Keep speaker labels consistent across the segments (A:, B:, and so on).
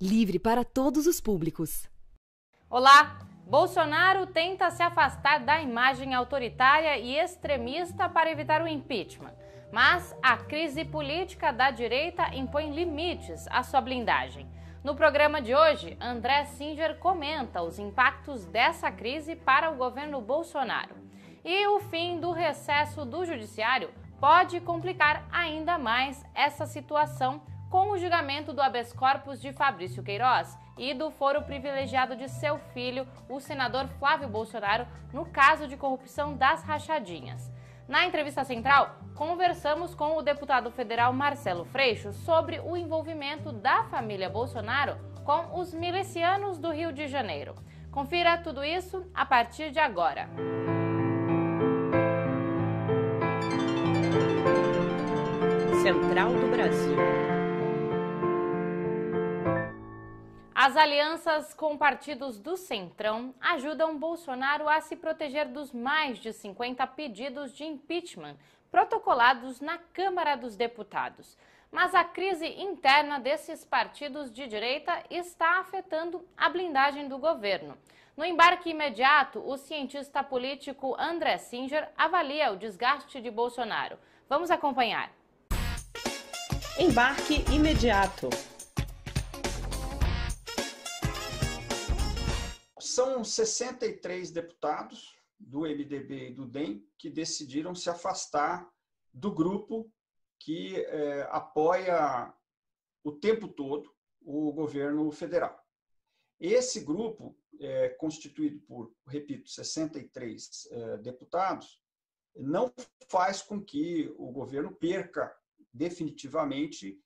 A: livre para todos os públicos.
B: Olá! Bolsonaro tenta se afastar da imagem autoritária e extremista para evitar o impeachment. Mas a crise política da direita impõe limites à sua blindagem. No programa de hoje, André Singer comenta os impactos dessa crise para o governo Bolsonaro. E o fim do recesso do Judiciário pode complicar ainda mais essa situação com o julgamento do habeas corpus de Fabrício Queiroz e do foro privilegiado de seu filho, o senador Flávio Bolsonaro, no caso de corrupção das rachadinhas. Na entrevista central, conversamos com o deputado federal Marcelo Freixo sobre o envolvimento da família Bolsonaro com os milicianos do Rio de Janeiro. Confira tudo isso a partir de agora.
C: Central do Brasil.
B: As alianças com partidos do Centrão ajudam Bolsonaro a se proteger dos mais de 50 pedidos de impeachment protocolados na Câmara dos Deputados. Mas a crise interna desses partidos de direita está afetando a blindagem do governo. No embarque imediato, o cientista político André Singer avalia o desgaste de Bolsonaro. Vamos acompanhar.
C: Embarque imediato.
D: São 63 deputados do MDB e do DEM que decidiram se afastar do grupo que é, apoia o tempo todo o governo federal. Esse grupo, é, constituído por, repito, 63 é, deputados, não faz com que o governo perca definitivamente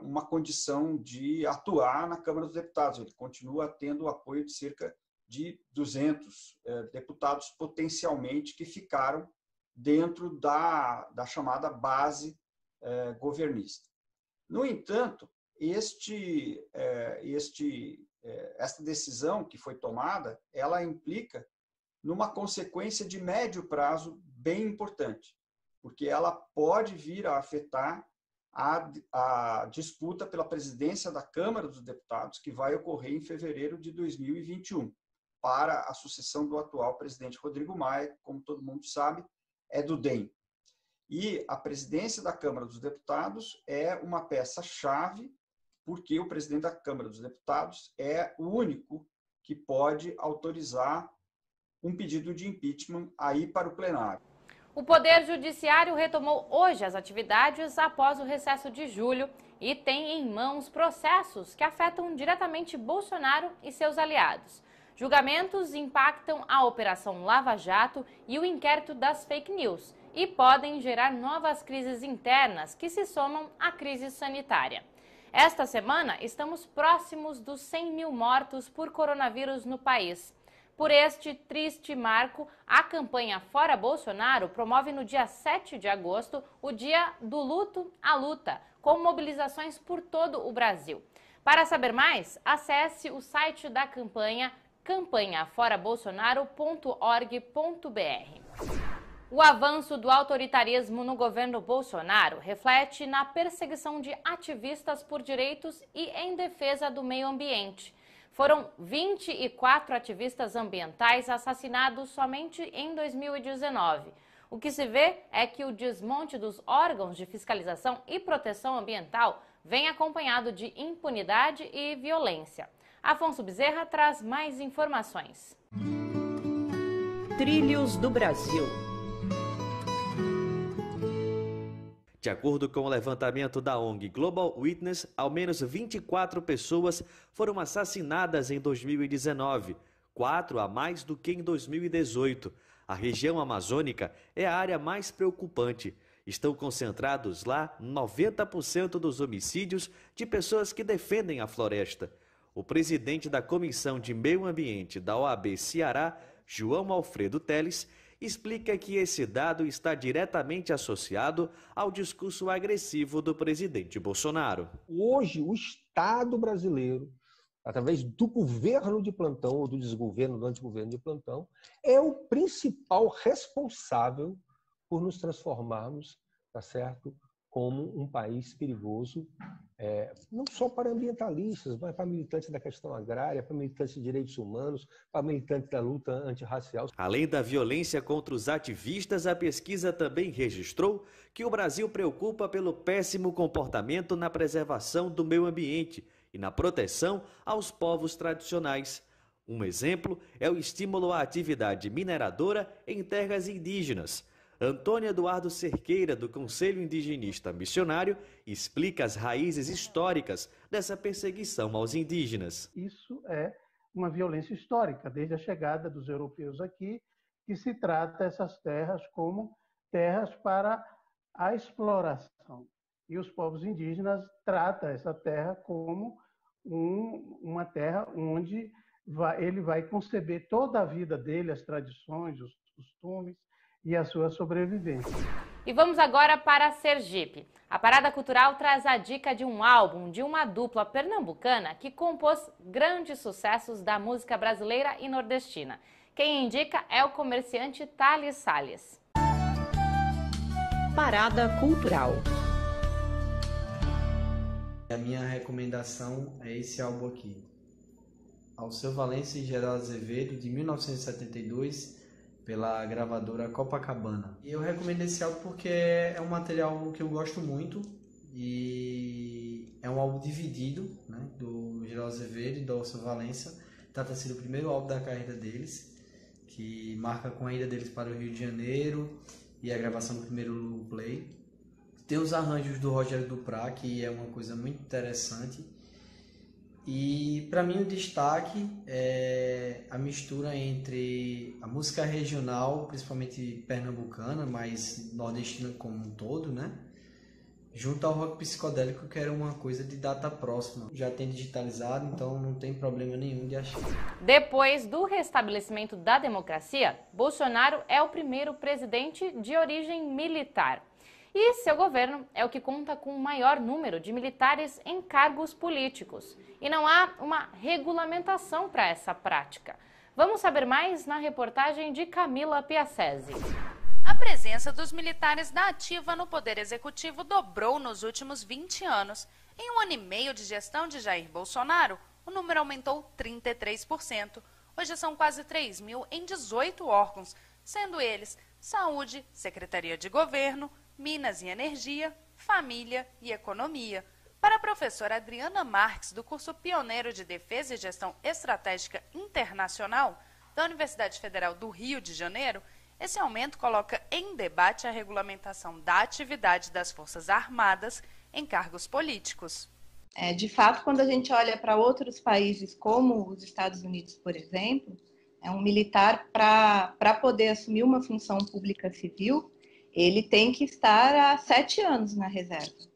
D: uma condição de atuar na Câmara dos Deputados. Ele continua tendo o apoio de cerca de 200 é, deputados potencialmente que ficaram dentro da, da chamada base é, governista. No entanto, este, é, este, esta decisão que foi tomada, ela implica numa consequência de médio prazo bem importante, porque ela pode vir a afetar a, a disputa pela presidência da Câmara dos Deputados, que vai ocorrer em fevereiro de 2021 para a sucessão do atual presidente Rodrigo Maia, como todo mundo sabe, é do DEM. E a presidência da Câmara dos Deputados é uma peça-chave, porque o presidente da Câmara dos Deputados é o único que pode autorizar um pedido de impeachment aí para o plenário.
B: O Poder Judiciário retomou hoje as atividades após o recesso de julho e tem em mãos processos que afetam diretamente Bolsonaro e seus aliados. Julgamentos impactam a Operação Lava Jato e o inquérito das fake news e podem gerar novas crises internas que se somam à crise sanitária. Esta semana, estamos próximos dos 100 mil mortos por coronavírus no país. Por este triste marco, a campanha Fora Bolsonaro promove no dia 7 de agosto o Dia do Luto à Luta, com mobilizações por todo o Brasil. Para saber mais, acesse o site da campanha campanhaforabolsonaro.org.br. O avanço do autoritarismo no governo Bolsonaro reflete na perseguição de ativistas por direitos e em defesa do meio ambiente. Foram 24 ativistas ambientais assassinados somente em 2019. O que se vê é que o desmonte dos órgãos de fiscalização e proteção ambiental vem acompanhado de impunidade e violência. Afonso Bezerra traz mais informações.
C: Trilhos do Brasil.
E: De acordo com o levantamento da ONG Global Witness, ao menos 24 pessoas foram assassinadas em 2019, quatro a mais do que em 2018. A região amazônica é a área mais preocupante. Estão concentrados lá 90% dos homicídios de pessoas que defendem a floresta. O presidente da Comissão de Meio Ambiente da OAB Ceará, João Alfredo Teles, explica que esse dado está diretamente associado ao discurso agressivo do presidente Bolsonaro.
F: Hoje, o Estado brasileiro, através do governo de plantão ou do desgoverno, do antigoverno de plantão, é o principal responsável por nos transformarmos, tá certo, como um país perigoso, é, não só para ambientalistas, mas para militantes da questão agrária, para militantes de direitos humanos, para militantes da luta antirracial.
E: Além da violência contra os ativistas, a pesquisa também registrou que o Brasil preocupa pelo péssimo comportamento na preservação do meio ambiente e na proteção aos povos tradicionais. Um exemplo é o estímulo à atividade mineradora em terras indígenas. Antônio Eduardo Cerqueira, do Conselho Indigenista Missionário, explica as raízes históricas dessa perseguição aos indígenas.
G: Isso é uma violência histórica, desde a chegada dos europeus aqui, que se trata essas terras como terras para a exploração. E os povos indígenas tratam essa terra como um, uma terra onde vai, ele vai conceber toda a vida dele, as tradições, os costumes, e a sua sobrevivência.
B: E vamos agora para Sergipe. A Parada Cultural traz a dica de um álbum de uma dupla pernambucana que compôs grandes sucessos da música brasileira e nordestina. Quem indica é o comerciante Thales Salles.
C: Parada Cultural.
H: A minha recomendação é esse álbum aqui. Alceu Valença e Geraldo Azevedo, de 1972, pela gravadora Copacabana. E eu recomendo esse álbum porque é um material que eu gosto muito e é um álbum dividido, né, do Geraldo Azevedo e do Alcio Valença. Trata-se do primeiro álbum da carreira deles, que marca com a ida deles para o Rio de Janeiro e a gravação do primeiro long play. Tem os arranjos do Rogério Duprat, que é uma coisa muito interessante e para mim o destaque é a mistura entre a música regional, principalmente pernambucana, mas nordestina como um todo, né? Junto ao rock psicodélico, que era uma coisa de data próxima. Já tem digitalizado, então não tem problema nenhum de achar.
B: Depois do restabelecimento da democracia, Bolsonaro é o primeiro presidente de origem militar. E seu governo é o que conta com o maior número de militares em cargos políticos. E não há uma regulamentação para essa prática. Vamos saber mais na reportagem de Camila Piacese.
I: A presença dos militares da ativa no Poder Executivo dobrou nos últimos 20 anos. Em um ano e meio de gestão de Jair Bolsonaro, o número aumentou 33%. Hoje são quase 3 mil em 18 órgãos, sendo eles Saúde, Secretaria de Governo, Minas e Energia, Família e Economia. Para a professora Adriana Marques, do curso Pioneiro de Defesa e Gestão Estratégica Internacional da Universidade Federal do Rio de Janeiro, esse aumento coloca em debate a regulamentação da atividade das Forças Armadas em cargos políticos.
J: É, de fato, quando a gente olha para outros países, como os Estados Unidos, por exemplo, é um militar para poder assumir uma função pública civil, ele tem que estar há sete anos na reserva.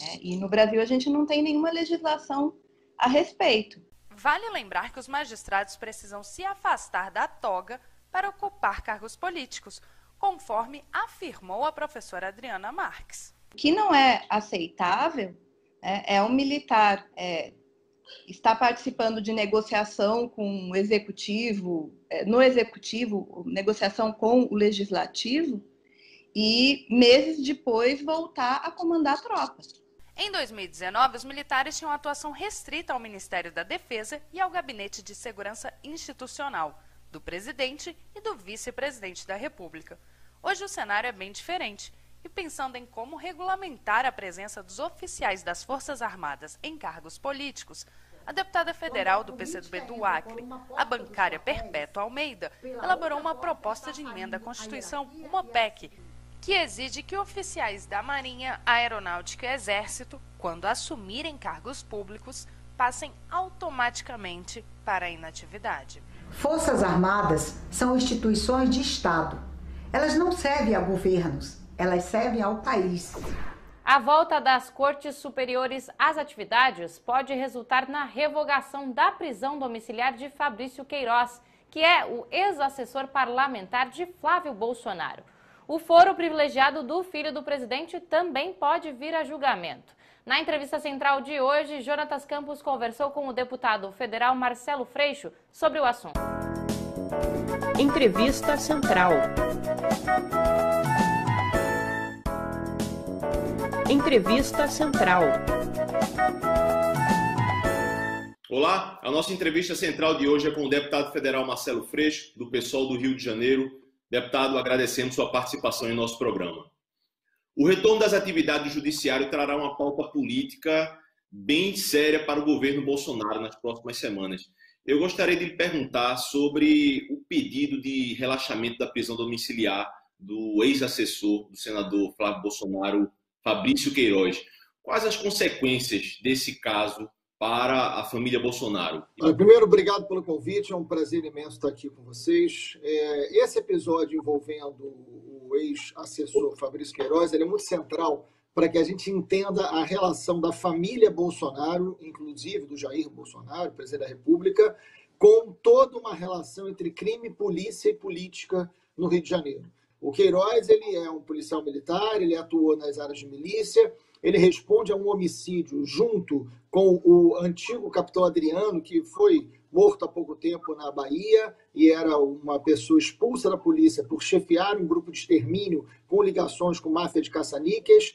J: É, e no Brasil a gente não tem nenhuma legislação a respeito.
I: Vale lembrar que os magistrados precisam se afastar da toga para ocupar cargos políticos, conforme afirmou a professora Adriana Marques.
J: O que não é aceitável é, é um militar é, estar participando de negociação com o executivo, é, no executivo, negociação com o legislativo, e meses depois voltar a comandar tropas.
I: Em 2019, os militares tinham atuação restrita ao Ministério da Defesa e ao Gabinete de Segurança Institucional, do presidente e do vice-presidente da República. Hoje o cenário é bem diferente. E pensando em como regulamentar a presença dos oficiais das Forças Armadas em cargos políticos, a deputada federal do PCdoB do Acre, a bancária Perpétua Almeida, elaborou uma proposta de emenda à Constituição, uma PEC, que exige que oficiais da Marinha, Aeronáutica e Exército, quando assumirem cargos públicos, passem automaticamente para a inatividade.
K: Forças Armadas são instituições de Estado. Elas não servem a governos, elas servem ao país.
B: A volta das cortes superiores às atividades pode resultar na revogação da prisão domiciliar de Fabrício Queiroz, que é o ex-assessor parlamentar de Flávio Bolsonaro. O foro privilegiado do filho do presidente também pode vir a julgamento. Na entrevista central de hoje, Jonatas Campos conversou com o deputado federal Marcelo Freixo sobre o assunto.
C: Entrevista Central. Entrevista Central.
L: Olá, a nossa entrevista central de hoje é com o deputado federal Marcelo Freixo, do PSOL do Rio de Janeiro. Deputado, agradecemos sua participação em nosso programa. O retorno das atividades do Judiciário trará uma pauta política bem séria para o governo Bolsonaro nas próximas semanas. Eu gostaria de lhe perguntar sobre o pedido de relaxamento da prisão domiciliar do ex-assessor do senador Flávio Bolsonaro, Fabrício Queiroz. Quais as consequências desse caso para a família Bolsonaro?
M: Primeiro, obrigado pelo convite, é um prazer imenso estar aqui com vocês. É, esse episódio envolvendo o ex-assessor Fabrício Queiroz é muito central para que a gente entenda a relação da família Bolsonaro, inclusive do Jair Bolsonaro, presidente da República, com toda uma relação entre crime, polícia e política no Rio de Janeiro. O Queiroz ele é um policial militar, ele atuou nas áreas de milícia, ele responde a um homicídio junto com o antigo capitão Adriano, que foi morto há pouco tempo na Bahia e era uma pessoa expulsa da polícia por chefiar um grupo de extermínio com ligações com máfia de caça-níqueis.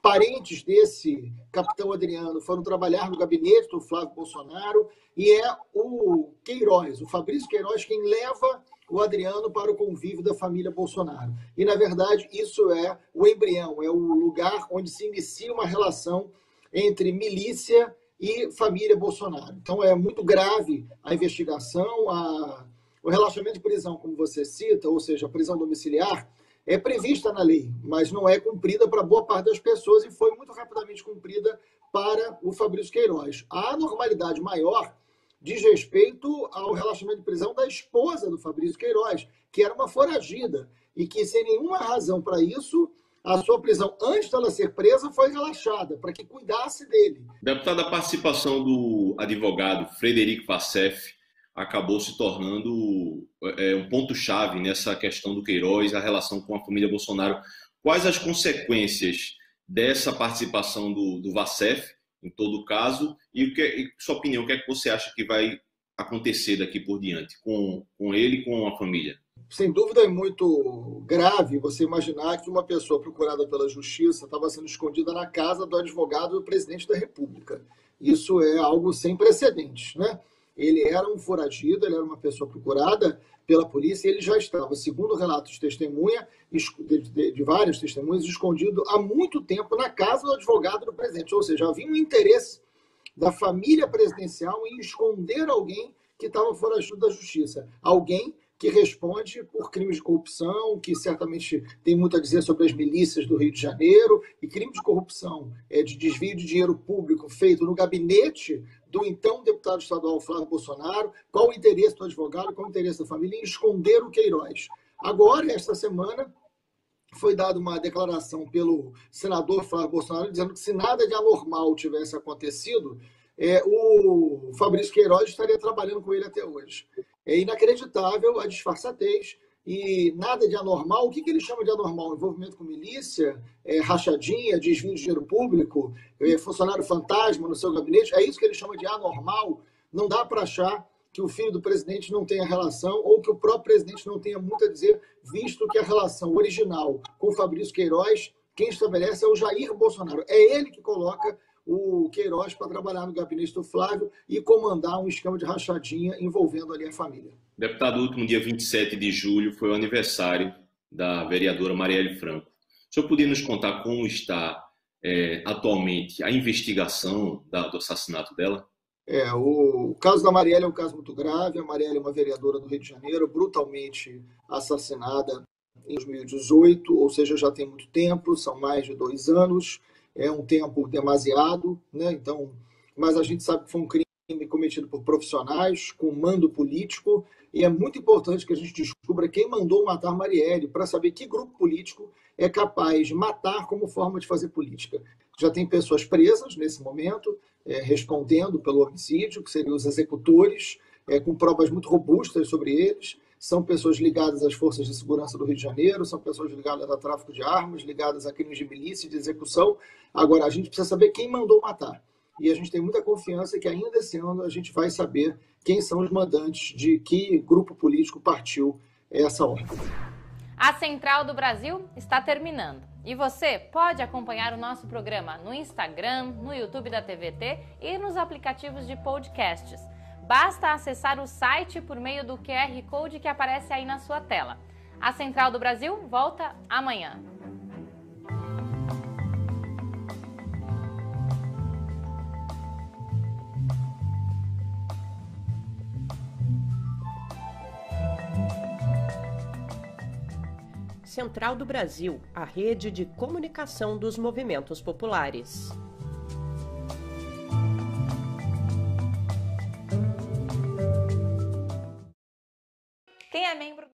M: Parentes desse capitão Adriano foram trabalhar no gabinete do Flávio Bolsonaro e é o Queiroz, o Fabrício Queiroz, quem leva o Adriano para o convívio da família Bolsonaro. E, na verdade, isso é o embrião, é o lugar onde se inicia uma relação entre milícia e família Bolsonaro. Então, é muito grave a investigação, a... o relaxamento de prisão, como você cita, ou seja, a prisão domiciliar, é prevista na lei, mas não é cumprida para boa parte das pessoas e foi muito rapidamente cumprida para o Fabrício Queiroz. A anormalidade maior diz respeito ao relaxamento de prisão da esposa do Fabrício Queiroz, que era uma foragida e que, sem nenhuma razão para isso, a sua prisão antes dela ser presa foi relaxada, para que cuidasse dele.
L: Deputado, a participação do advogado Frederico Vassef acabou se tornando é, um ponto-chave nessa questão do Queiroz, a relação com a família Bolsonaro. Quais as consequências dessa participação do, do Vassef em todo caso, e, o que, e sua opinião, o que é que você acha que vai acontecer daqui por diante com, com ele com a família?
M: Sem dúvida é muito grave você imaginar que uma pessoa procurada pela justiça estava sendo escondida na casa do advogado do presidente da República. Isso é algo sem precedentes, né? Ele era um foragido, ele era uma pessoa procurada pela polícia, ele já estava, segundo relatos de testemunha, de, de várias testemunhas, escondido há muito tempo na casa do advogado do presidente. Ou seja, havia um interesse da família presidencial em esconder alguém que estava foragido da justiça. Alguém que responde por crimes de corrupção, que certamente tem muito a dizer sobre as milícias do Rio de Janeiro, e crime de corrupção, é, de desvio de dinheiro público feito no gabinete do então deputado estadual Flávio Bolsonaro, qual o interesse do advogado, qual o interesse da família em esconder o Queiroz. Agora, esta semana, foi dada uma declaração pelo senador Flávio Bolsonaro dizendo que se nada de anormal tivesse acontecido, é, o Fabrício Queiroz estaria trabalhando com ele até hoje. É inacreditável a disfarçatez e nada de anormal. O que, que ele chama de anormal? Envolvimento com milícia, é, rachadinha, desvio de dinheiro público, é, funcionário fantasma no seu gabinete. É isso que ele chama de anormal. Não dá para achar que o filho do presidente não tenha relação ou que o próprio presidente não tenha muito a dizer, visto que a relação original com Fabrício Queiroz, quem estabelece é o Jair Bolsonaro. É ele que coloca o Queiroz para trabalhar no gabinete do Flávio e comandar um esquema de rachadinha envolvendo ali a família.
L: Deputado, o último dia 27 de julho foi o aniversário da vereadora Marielle Franco. O senhor podia nos contar como está é, atualmente a investigação da, do assassinato dela?
M: É, o, caso da Marielle é um caso muito grave. A Marielle é uma vereadora do Rio de Janeiro, brutalmente assassinada em 2018, ou seja, já tem muito tempo, são mais de dois anos é um tempo demasiado, né? Então, mas a gente sabe que foi um crime cometido por profissionais com mando político e é muito importante que a gente descubra quem mandou matar Marielle para saber que grupo político é capaz de matar como forma de fazer política. Já tem pessoas presas nesse momento, é, respondendo pelo homicídio, que seriam os executores, é, com provas muito robustas sobre eles são pessoas ligadas às forças de segurança do Rio de Janeiro, são pessoas ligadas ao tráfico de armas, ligadas a crimes de milícia de execução. Agora, a gente precisa saber quem mandou matar. E a gente tem muita confiança que ainda esse ano a gente vai saber quem são os mandantes de que grupo político partiu essa ordem.
B: A Central do Brasil está terminando. E você pode acompanhar o nosso programa no Instagram, no YouTube da TVT e nos aplicativos de podcasts. Basta acessar o site por meio do QR Code que aparece aí na sua tela. A Central do Brasil volta amanhã.
C: Central do Brasil, a rede de comunicação dos movimentos populares.
B: Quem é membro